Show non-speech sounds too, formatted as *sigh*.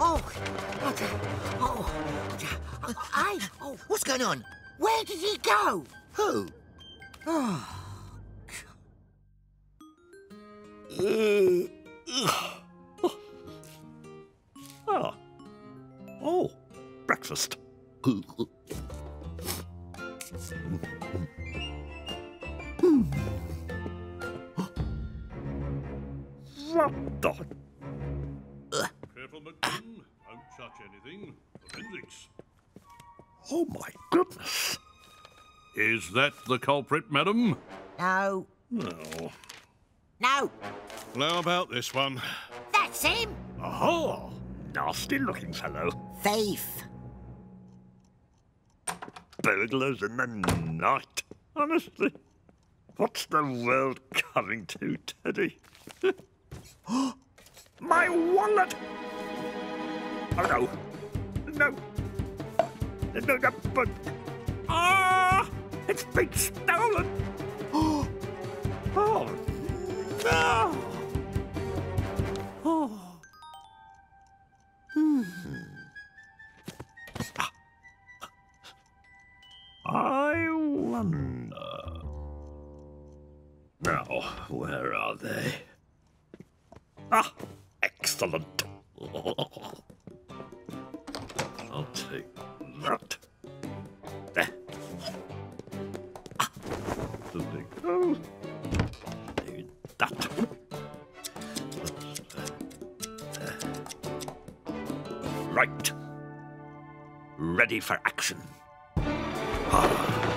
Oh, hey, oh, What's going on? where did he go? Who? Ah. Oh, breakfast. What the? Careful, McMinn. Don't touch anything. Forensics. Oh my goodness. Is that the culprit, madam? No, No. no, How about this one? that's him. Oh, nasty looking fellow. Thief. Burglars in the night. Honestly. What's the world coming to, Teddy? *gasps* My wallet! Oh no. No. No, no, but. Ah! It's been stolen! Oh, *gasps* oh no! Oh. I wonder. Now, where are they? Ah, excellent. *laughs* I'll take that. There. Ah, there that. Right. Ready for action. Ah.